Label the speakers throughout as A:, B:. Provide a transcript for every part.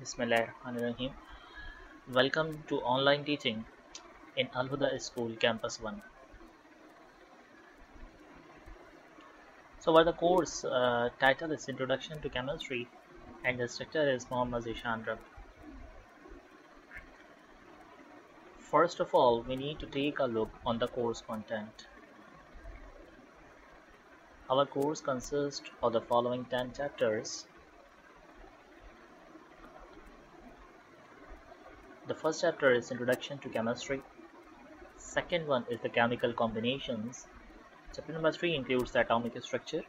A: Bismillahirrahmanirrahim. Welcome to online teaching in Al Huda School Campus 1. So, what the course uh, title is Introduction to Chemistry and the instructor is Muhammad Zeeshan Rab. First of all, we need to take a look on the course content. Our course consists of the following 10 chapters. The first chapter is Introduction to Chemistry. Second one is the chemical combinations. Chapter number 3 includes the atomic structure.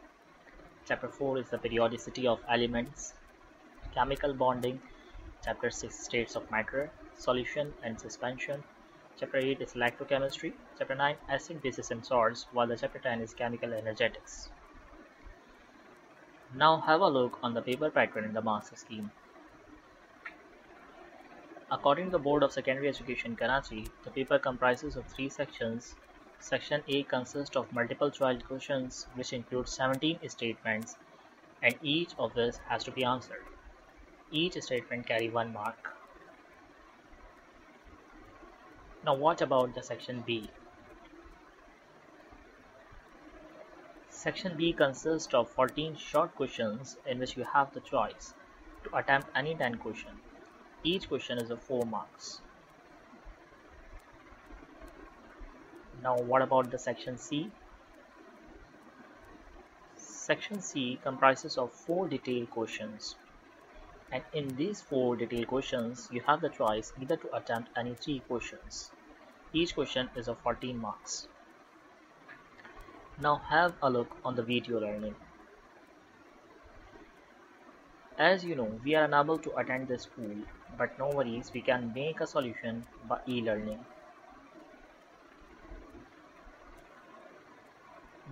A: Chapter 4 is the periodicity of elements, chemical bonding. Chapter 6 states of matter, solution and suspension. Chapter 8 is electrochemistry. Chapter 9 acid, bases and salts, while the chapter 10 is chemical energetics. Now have a look on the paper pattern in the master scheme. According to the Board of Secondary Education Karachi, the paper comprises of three sections. Section A consists of multiple choice questions which include 17 statements and each of this has to be answered. Each statement carry one mark. Now what about the section B? Section B consists of 14 short questions in which you have the choice to attempt any 10 question. Each question is of 4 marks. Now what about the section C? Section C comprises of 4 detailed questions and in these 4 detailed questions you have the choice either to attempt any 3 questions. Each question is of 14 marks. Now have a look on the video learning. As you know, we are unable to attend the school, but no worries, we can make a solution by e-learning.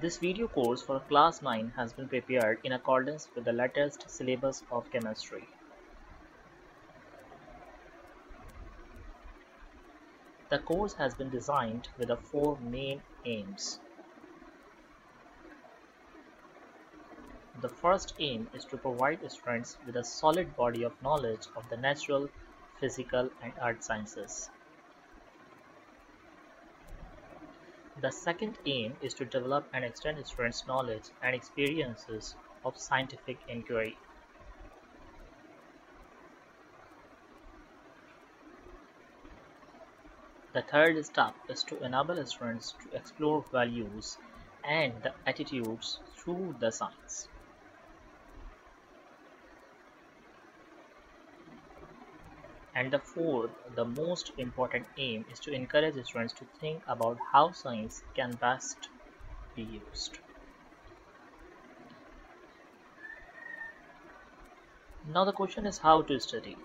A: This video course for class 9 has been prepared in accordance with the latest syllabus of chemistry. The course has been designed with the four main aims. The first aim is to provide students with a solid body of knowledge of the natural, physical and earth sciences. The second aim is to develop and extend students' knowledge and experiences of scientific inquiry. The third step is to enable students to explore values and the attitudes through the science. And the fourth, the most important aim is to encourage students to think about how science can best be used. Now the question is how to study.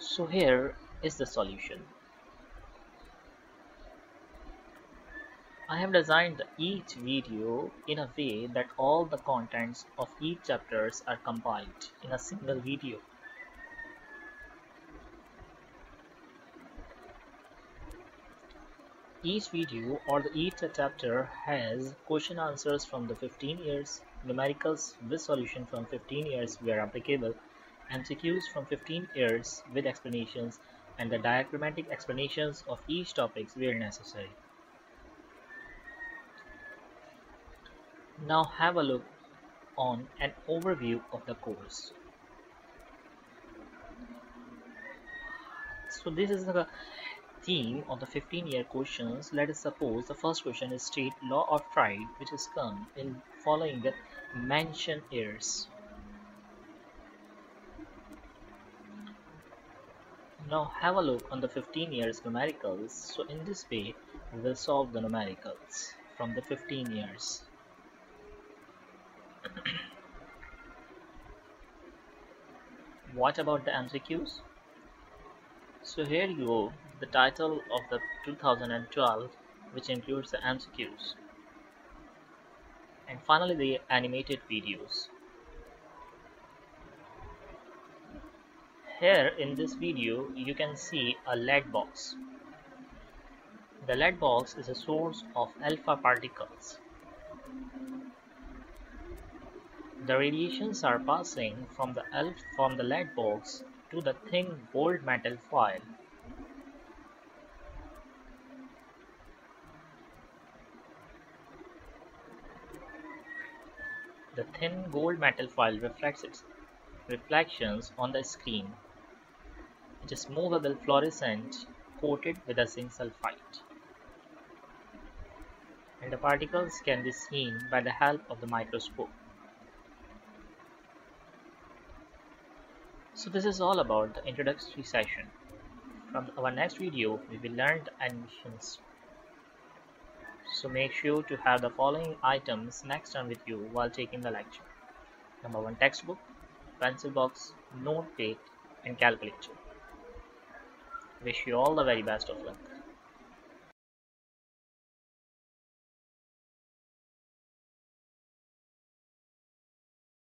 A: So here is the solution. I have designed each video in a way that all the contents of each chapters are compiled in a single video. Each video or the each chapter has question answers from the 15 years, numericals with solution from 15 years where applicable, MCQs from 15 years with explanations and the diagrammatic explanations of each topics where necessary. Now have a look on an overview of the course. So this is the theme of the 15 year questions. Let us suppose the first question is state law of triads which is come in following the mentioned years. Now have a look on the 15 years numericals. So in this way we will solve the numericals from the 15 years. What about the MCQs? So here you go, the title of the 2012 which includes the MCQs. And finally the animated videos. Here in this video you can see a lead box. The lead box is a source of alpha particles The radiations are passing from the, elf from the lead box to the thin gold metal foil. The thin gold metal foil reflects its reflections on the screen. It is movable fluorescent coated with a zinc sulfide. And the particles can be seen by the help of the microscope. So this is all about the introductory session. From our next video, we will learn the animations. So make sure to have the following items next time with you while taking the lecture. Number 1 textbook, pencil box, notepad and calculator. Wish you all the very best of luck.